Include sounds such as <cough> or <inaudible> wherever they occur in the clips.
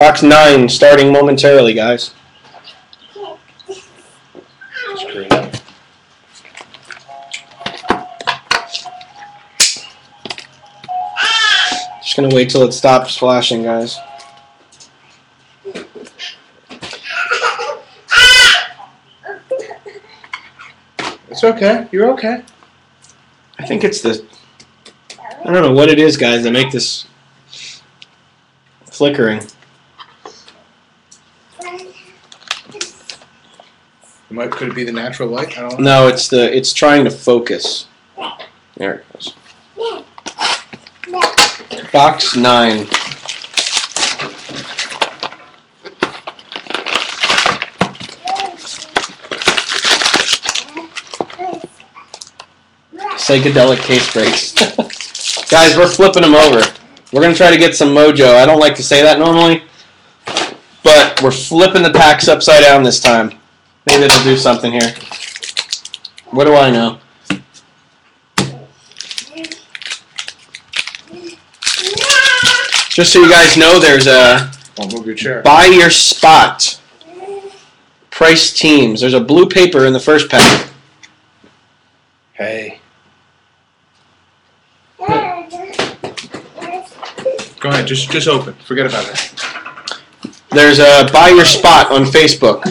Box nine starting momentarily, guys. Screen. Just gonna wait till it stops flashing, guys. It's okay. You're okay. I think it's the. I don't know what it is, guys, that make this flickering. It might, could it be the natural light? I don't know. No, it's the. It's trying to focus. There it goes. Box nine. Psychedelic case breaks. <laughs> Guys, we're flipping them over. We're gonna try to get some mojo. I don't like to say that normally, we're flipping the packs upside down this time. Maybe it'll do something here. What do I know? Just so you guys know, there's a Don't move your chair. buy your spot. Price teams. There's a blue paper in the first pack. Hey. Go ahead. Just just open. Forget about it. There's a buy your spot on Facebook.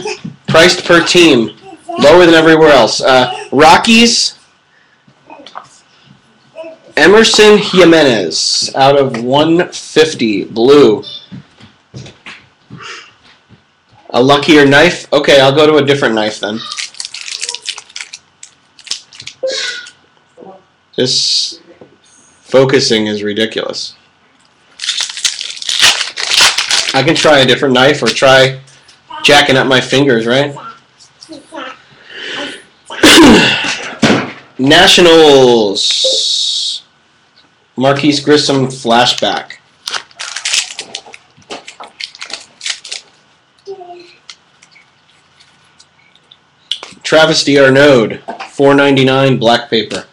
Priced per team, lower than everywhere else. Uh, Rockies, Emerson Jimenez out of 150, blue. A luckier knife? Okay, I'll go to a different knife then. This focusing is ridiculous. I can try a different knife or try jacking up my fingers, right? <clears throat> Nationals. Marquis Grissom flashback. Travis D'Arnaud, four ninety nine black paper.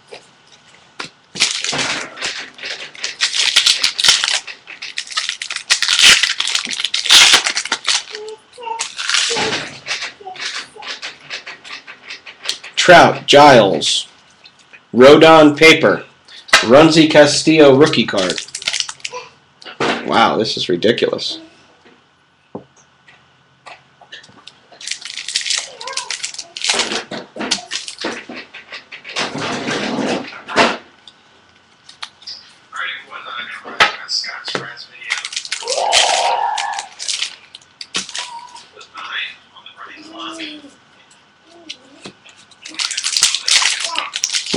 Trout, Giles, Rodon paper, Rusney Castillo rookie card. Wow, this is ridiculous.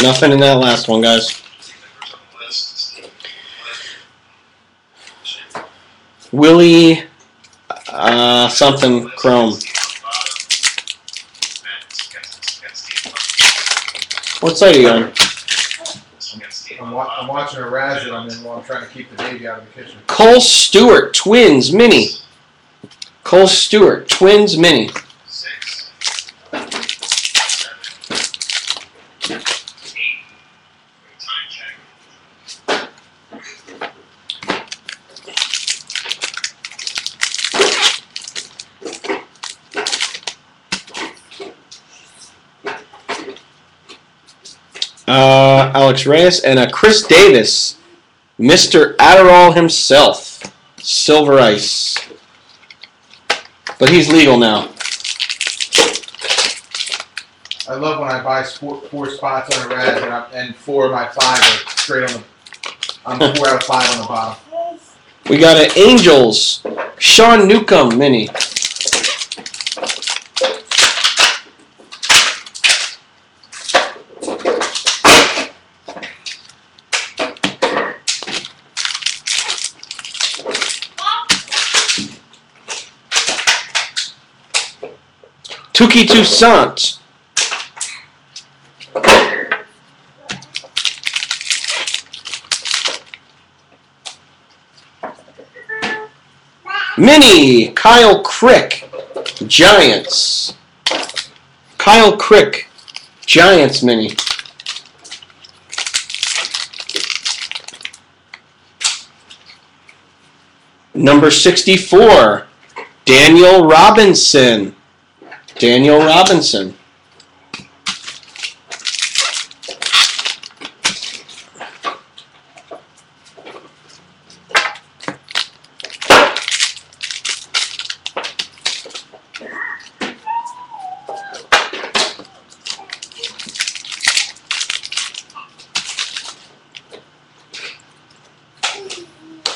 Nothing in that last one, guys. Team members on the list, Steve. Willie, uh, something chrome. What side are you on? I'm, wa- I'm watching a Raz that I'm in while I'm trying to keep the baby out of the kitchen. Kohl Stewart, Twins Mini. Kohl Stewart, Twins Mini. Uh, Alex Reyes and a Chris Davis, Mr. Adderall himself, Silver Ice. But he's legal now. I love when I buy four, four spots on a Raz and, and four of my five are straight on the. I'm four out of five on the bottom. We got an Angels, Sean Newcomb Mini. Touki Toussaint. Mini Kyle Crick, Giants. Kyle Crick, Giants mini. Number 64, Daniel Robinson. Daniel Robinson.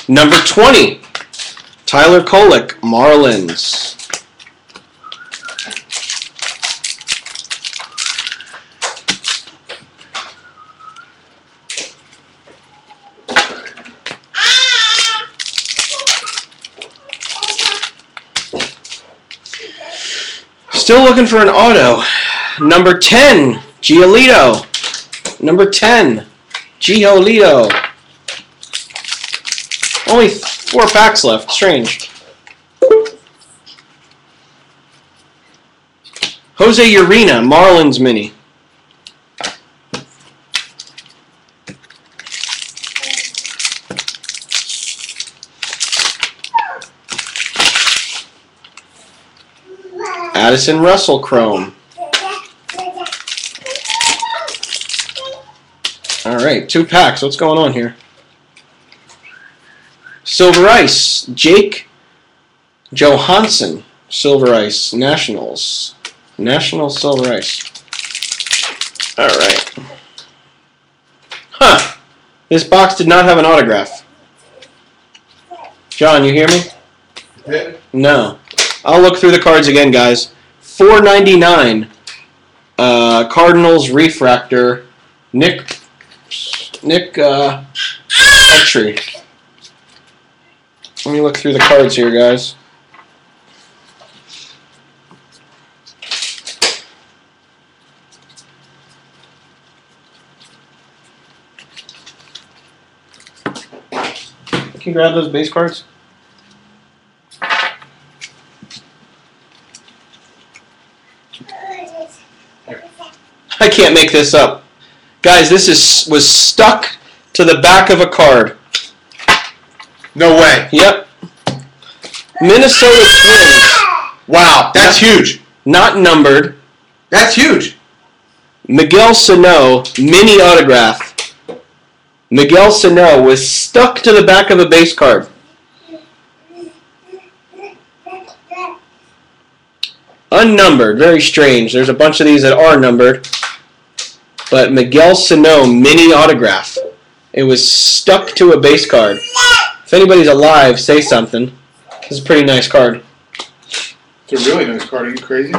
Number 20, Tyler Kolek, Marlins. Still looking for an auto. Number 10, Giolito. Number 10, Giolito. Only four packs left. Strange. Jose Urena, Marlins mini. Addison Russell Chrome. All right, two packs. What's going on here? Silver Ice, Jake Johansen, Silver Ice, Nationals. National Silver Ice. Alright. Huh. This box did not have an autograph. John, you hear me? No. I'll look through the cards again, guys. Four ninety nine. Uh, Cardinals refractor. Nick. Nick. Uh, Petree. Let me look through the cards here, guys. Can you grab those base cards? Can't make this up. Guys, this is was stuck to the back of a card. No way. Yep. Minnesota Twins, Wow, that's huge. not numbered. That's huge. Miguel Sano, mini autograph. Miguel Sano was stuck to the back of a base card. Unnumbered, very strange. There's a bunch of these that are numbered. But Miguel Sano, mini autograph. It was stuck to a base card. If anybody's alive, say something. This is a pretty nice card. It's a really nice card. Are you crazy?